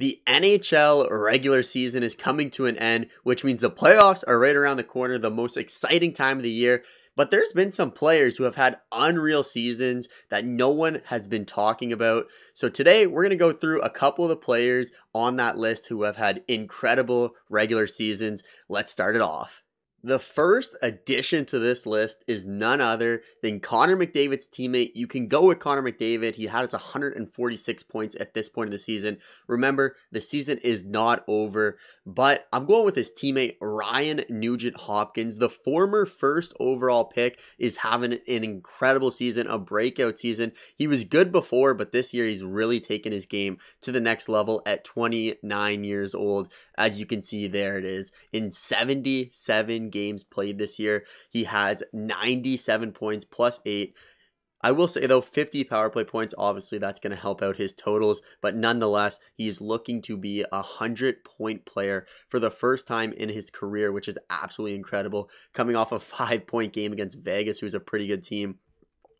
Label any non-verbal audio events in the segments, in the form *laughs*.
The NHL regular season is coming to an end, which means the playoffs are right around the corner, the most exciting time of the year. But there's been some players who have had unreal seasons that no one has been talking about. So today we're going to go through a couple of the players on that list who have had incredible regular seasons. Let's start it off. The first addition to this list is none other than Connor McDavid's teammate. You can go with Connor McDavid. He has 146 points at this point of the season. Remember, the season is not over, but I'm going with his teammate Ryan Nugent Hopkins. The former first overall pick is having an incredible season, a breakout season. He was good before, but this year he's really taken his game to the next level at 29 years old. As you can see, there it is. In 77 games played this year. He has 97 points plus eight. I will say though, 50 power play points, obviously that's going to help out his totals, but nonetheless, he's looking to be a 100 point player for the first time in his career, which is absolutely incredible. Coming off a *laughs* five point game against Vegas, who's a pretty good team.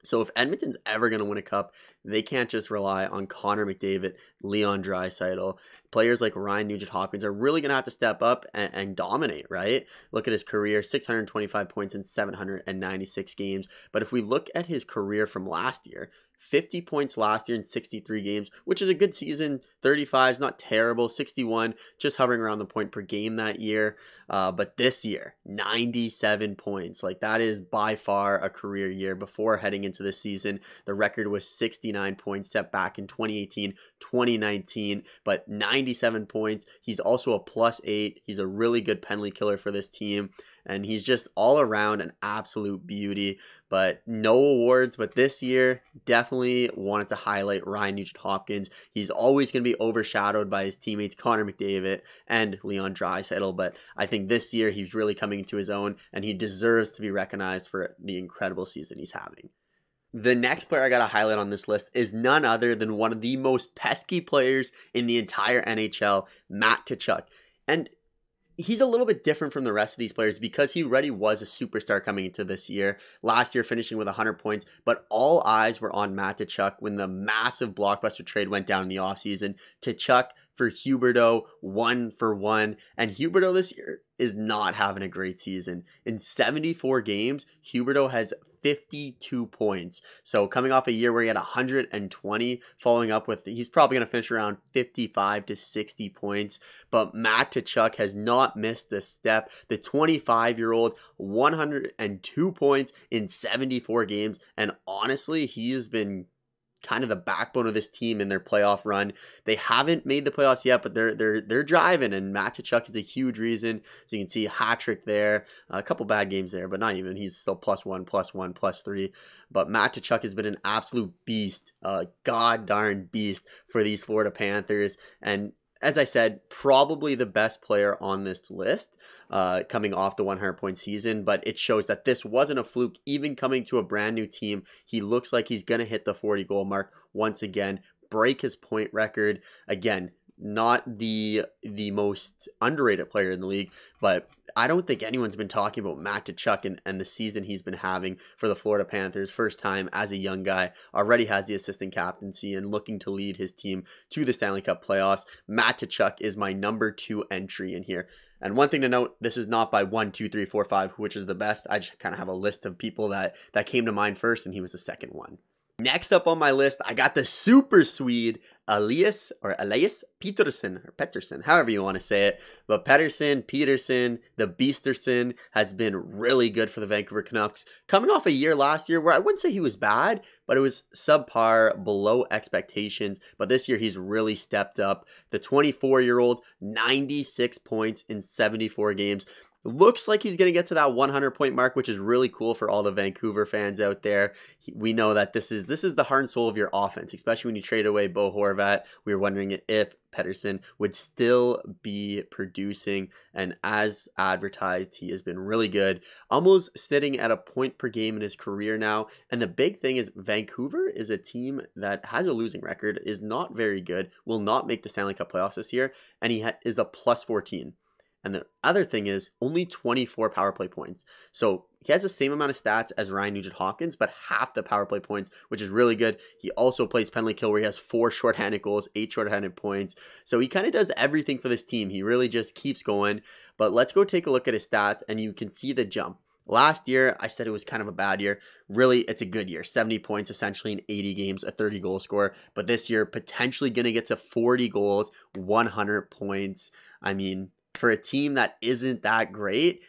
So if Edmonton's ever going to win a cup, they can't just rely on Connor McDavid, Leon Draisaitl. Players like Ryan Nugent Hopkins are really going to have to step up and, and, dominate, right? Look at his career 625 points in 796 games. But if we look at his career from last year, 50 points last year in 63 games, which is a good season. 35 is not terrible. 61, just hovering around the point per game that year. Uh, but this year, 97 points. Like that is by far a career year. Before heading into the season, the record was 69 points set back in 2018, 2019, but 97 points. He's also a plus eight. He's a really good penalty killer for this team and he's just all around an absolute beauty. But no awards, but this year definitely wanted to highlight Ryan Nugent Hopkins. He's always going to be overshadowed by his teammates Connor McDavid and Leon Draisaitl, but I think this year he's really coming into his own, and he deserves to be recognized for the incredible season he's having. The next player I got to highlight on this list is none other than one of the most pesky players in the entire NHL, Matt Tkachuk. And he's a little bit different from the rest of these players because he already was a superstar coming into this year. Last year, finishing with 100 points, but all eyes were on Matt Tkachuk when the massive blockbuster trade went down in the offseason. Tkachuk for Huberdeau, one for one. And Huberdeau this year is not having a great season. In 74 games, Huberdeau has 52 points. So coming off a year where he had 120, following up with he's probably going to finish around 55 to 60 points. But Matt Tkachuk has not missed the step. The 25 year old, 102 points in 74 games, and honestly, he has been kind of the backbone of this team in their playoff run. They haven't made the playoffs yet, but they're they're they're driving, and Matt Tkachuk is a huge reason. So you can see hat trick there, a couple bad games there, but not even. He's still plus one, plus one, plus three. But Matt Tkachuk has been an absolute beast, a god darn beast for these Florida Panthers, and as I said, probably the best player on this list uh, coming off the 100 point season, but it shows that this wasn't a fluke. Even coming to a brand new team, he looks like he's going to hit the 40 goal mark once again, break his point record. Again, not the the most underrated player in the league, but I don't think anyone's been talking about Matt Tkachuk and, and the season he's been having for the Florida Panthers. First time as a young guy, already has the assistant captaincy and looking to lead his team to the Stanley Cup playoffs. Matt Tkachuk is my number two entry in here. And one thing to note, this is not by one, two, three, four, five, which is the best. I just kind of have a list of people that that came to mind first, and he was the second one. Next up on my list, I got the super Swede Elias or Elias Pettersson or Pettersson, however you want to say it. But Pettersson, Pettersson, the Beasterson has been really good for the Vancouver Canucks. Coming off a year last year where I wouldn't say he was bad, but it was subpar, below expectations. But this year he's really stepped up. The 24 year old, 96 points in 74 games. Looks like he's going to get to that 100 point mark, which is really cool for all the Vancouver fans out there. We know that this is this is the heart and soul of your offense, especially when you trade away Bo Horvat. We were wondering if Pettersson would still be producing, and as advertised, he has been really good, almost sitting at a point per game in his career now. And the big thing is, Vancouver is a team that has a losing record, is not very good, will not make the Stanley Cup playoffs this year, and he ha- is a plus 14 And the other thing is only 24 power play points. So he has the same amount of stats as Ryan Nugent Hopkins, but half the power play points, which is really good. He also plays penalty kill where he has four shorthanded goals, eight shorthanded points. So he kind of does everything for this team. He really just keeps going. But let's go take a look at his stats and you can see the jump. Last year, I said it was kind of a bad year. Really, it's a good year. 70 points essentially in 80 games, a 30 goal score. But this year, potentially going to get to 40 goals, 100 points. I mean, for a team that isn't that great,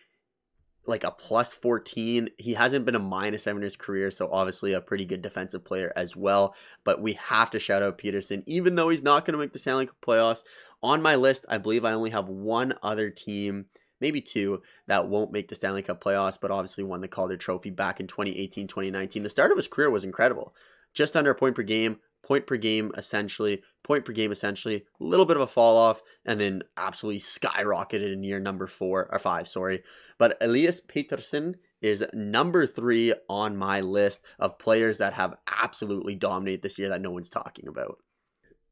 like a plus 14. He hasn't been a minus seven in his career, so obviously a pretty good defensive player as well. But we have to shout out Pettersson, even though he's not going to make the Stanley Cup playoffs. On my list, I believe I only have one other team maybe two that won't make the Stanley Cup playoffs, but obviously won the Calder Trophy back in 2018 2019. The start of his career was incredible. Just under a point per game, point per game essentially, point per game essentially, a little bit of a fall off, and then absolutely skyrocketed in year number four or five, sorry. But Elias Pettersson is number three on my list of players that have absolutely dominated this year that no one's talking about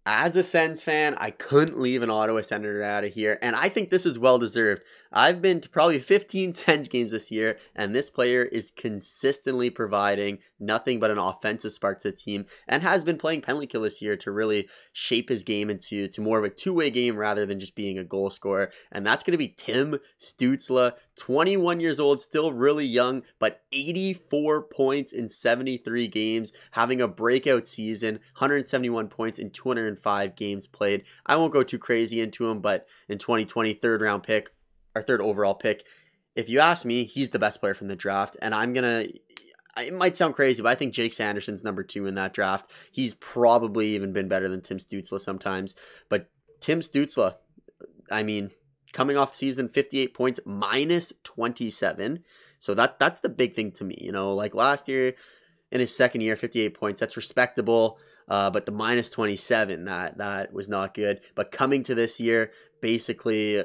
as a Sens fan, I couldn't leave an Ottawa Senator out of here, and I think this is well deserved. I've been to probably 15 *laughs* Sens games this year, and this player is consistently providing nothing but an offensive spark to the team, and has been playing penalty kill this year to really shape his game into to more of a two-way game rather than just being a goal scorer. And that's going to be Tim Stützle, 21 years old, still really young, but 84 points in 73 games, having a breakout season, 171 points in 205 games played. I won't go too crazy into him, but in 2020, third round pick, our third overall pick. If you ask me, he's the best player from the draft, and I'm gonna. It might sound crazy, but I think Jake Sanderson's number two in that draft. He's probably even been better than Tim Stützle sometimes. But Tim Stützle, I mean, coming off the season, 58 points, minus 27. So that that's the big thing to me. You know, like last year in his second year, 58 points. That's respectable. Uh, but the minus 27, that that was not good. But coming to this year, basically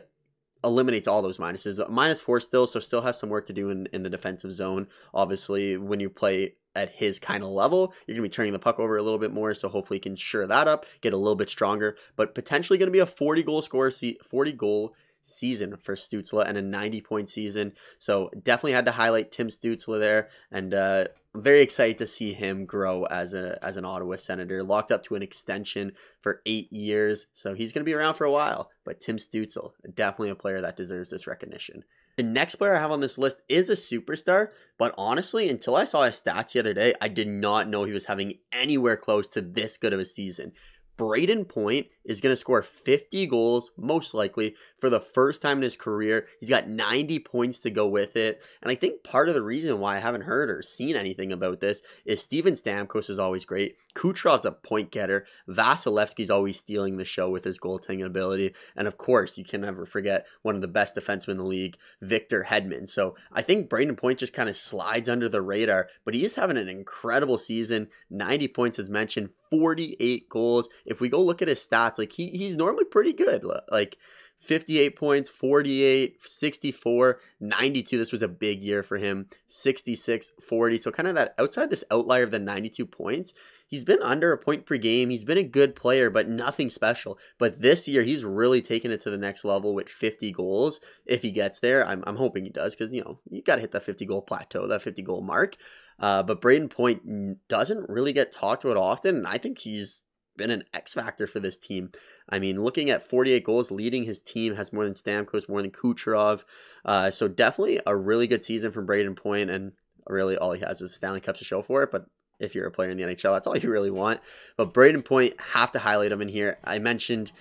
eliminates all those minuses. Minus four still, so still has some work to do in, in the defensive zone. Obviously, when you play at his kind of level, you're going to be turning the puck over a little bit more. So hopefully, can sure that up, get a little bit stronger. But potentially going to be a 40 goal score, 40 goal season for Stützle and a 90 point season. So definitely had to highlight Tim Stützle there, and uh, I'm very excited to see him grow as a as an Ottawa Senator, locked up to an extension for eight years. So he's going to be around for a while. But Tim Stützle, definitely a player that deserves this recognition. The next player I have on this list is a superstar, but honestly, until I saw his stats the other day, I did not know he was having anywhere close to this good of a season. Brayden Point is going to score 50 goals, most likely, for the first time in his career. He's got 90 points to go with it. And I think part of the reason why I haven't heard or seen anything about this is Steven Stamkos is always great. Kucherov's a point getter. Vasilevskiy's always stealing the show with his goaltending ability. And of course, you can never forget one of the best defensemen in the league, Victor Hedman. So I think Brayden Point just kind of slides under the radar, but he is having an incredible season. 90 points as mentioned, 48 goals. If we go look at his stats, like he, he's normally pretty good. Like 58 points, 48, 64, 92. This was a big year for him. 66, 40. So kind of that outside this outlier of the 92 points, he's been under a point per game. He's been a good player, but nothing special. But this year, he's really taken it to the next level with 50 goals. If he gets there, I'm, I'm hoping he does because, you know, you got to hit that 50 goal plateau, that 50 goal mark. Uh, but Brayden Point doesn't really get talked about often. And I think he's been an X factor for this team. I mean, looking at 48 goals, leading his team has more than Stamkos, more than Kucherov. Uh, so definitely a really good season from Brayden Point, and really all he has is Stanley Cups to show for it. But if you're a player in the NHL, that's all you really want. But Brayden Point, have to highlight him in here. I mentioned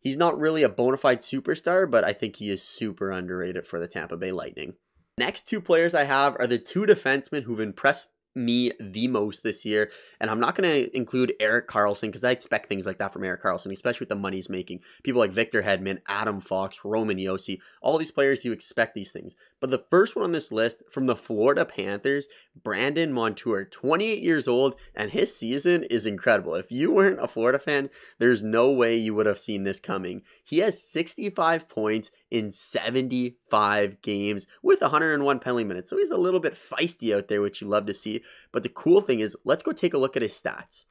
he's not really a bona fide superstar, but I think he is super underrated for the Tampa Bay Lightning. Next two players I have are the two defensemen who've impressed me the most this year. And I'm not going to include Erik Karlsson because I expect things like that from Erik Karlsson, especially with the money he's making. People like Victor Hedman, Adam Fox, Roman Josi, all these players, you expect these things. But the first one on this list from the Florida Panthers, Brandon Montour, 28 years old, and his season is incredible. If you weren't a Florida fan, there's no way you would have seen this coming. He has 65 points in 75 games with 101 penalty minutes. So he's a little bit feisty out there, which you love to see. But the cool thing is, let's go take a look at his stats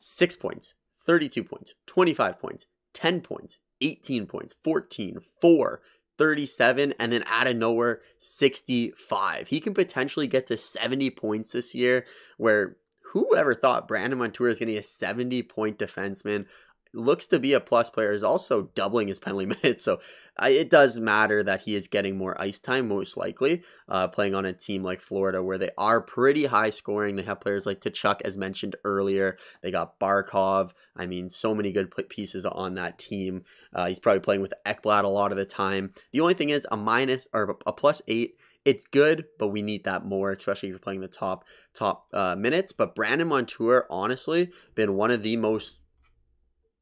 6 points, 32 points, 25 points, 10 points, 18 points, 14, 4, 37, and then out of nowhere, 65. He can potentially get to 70 points this year, where whoever thought Brandon Montour is going to be a 70 point defenseman looks to be a plus player is also doubling his penalty *laughs* minutes. So it does matter that he is getting more ice time most likely uh, playing on a team like florida where they are pretty high scoring. They have players like Tkachuk as mentioned earlier. They got barkov. I mean so many good pieces on that team. Uh, he's probably playing with ekblad a lot of the time. The only thing is a minus or a plus eight it's good, but we need that more, especially if you're playing the top top uh, minutes. But Brandon Montour, honestly, been one of the most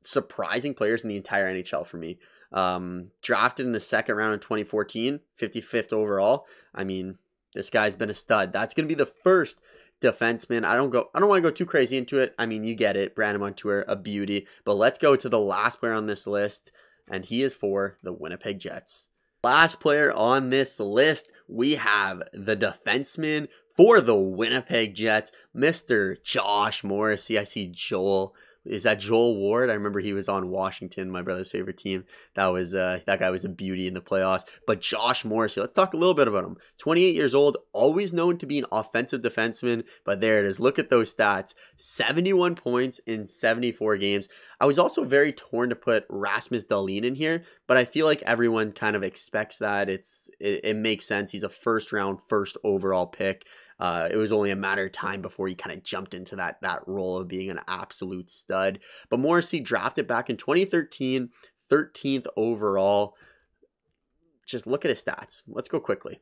surprising players in the entire NHL for me. Um, drafted in the second round in 2014, 55th overall. I mean, this guy's been a stud. That's going to be the first defenseman. I don't go I don't want to go too crazy into it. I mean, you get it. Brandon Montour, a beauty. But let's go to the last player on this list, and he is for the Winnipeg Jets. Last player on this list, we have the defenseman for the Winnipeg Jets, Mr. Josh Morrissey. I see Joel is that Joel Ward? I remember he was on Washington, my brother's favorite team. That was uh, that guy was a beauty in the playoffs. But Josh Morrissey, let's talk a little bit about him. 28 years old, always known to be an offensive defenseman, but there it is. Look at those stats: 71 points in 74 games. I was also very torn to put Rasmus Dahlin in here, but I feel like everyone kind of expects that. It's it, it makes sense. He's a first round, first overall pick. Uh, it was only a matter of time before he kind of jumped into that that role of being an absolute stud. But Morrissey drafted back in 2013, 13th overall. Just look at his stats. Let's go quickly.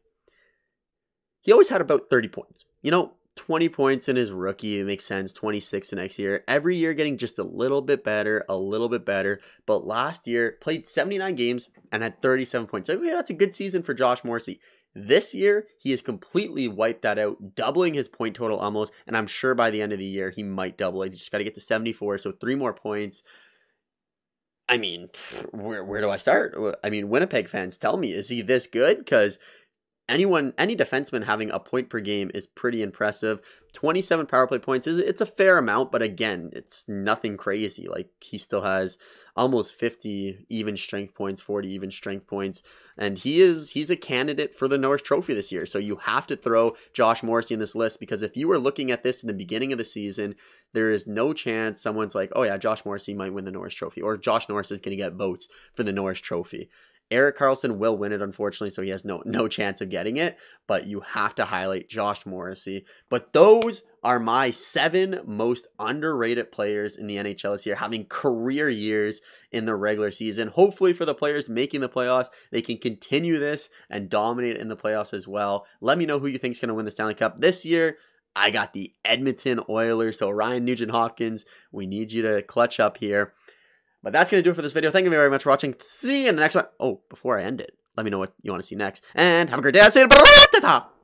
He always had about 30 points. You know, 20 points in his rookie. It makes sense. 26 the next year. Every year getting just a little bit better, a little bit better. But last year, played 79 games and had 37 points. So yeah, that's a good season for Josh Morrissey. This year, he has completely wiped that out, doubling his point total almost. And I'm sure by the end of the year, he might double it. He just got to get to 74, so three more points. I mean, where, where do I start? I mean, Winnipeg fans, tell me, is he this good? Because anyone, any defenseman having a point per game is pretty impressive. 27 power play points is it's a fair amount, but again, it's nothing crazy. Like he still has almost 50 even strength points, 40 even strength points. And he is he's a candidate for the Norris Trophy this year. So you have to throw Josh Morrissey in this list because if you were looking at this in the beginning of the season, there is no chance someone's like, "Oh yeah, Josh Morrissey might win the Norris Trophy," or Josh Norris is going to get votes for the Norris Trophy. Erik Karlsson will win it, unfortunately, so he has no no chance of getting it. But you have to highlight Josh Morrissey. But those are my seven most underrated players in the NHL this year, having career years in the regular season. Hopefully, for the players making the playoffs, they can continue this and dominate in the playoffs as well. Let me know who you think is going to win the Stanley Cup this year. I got the Edmonton Oilers. So Ryan Nugent Hopkins, we need you to clutch up here. But that's going to do it for this video. Thank you very much for watching. See you in the next one. Oh, before I end it, let me know what you want to see next. And have a great day. I'll see you.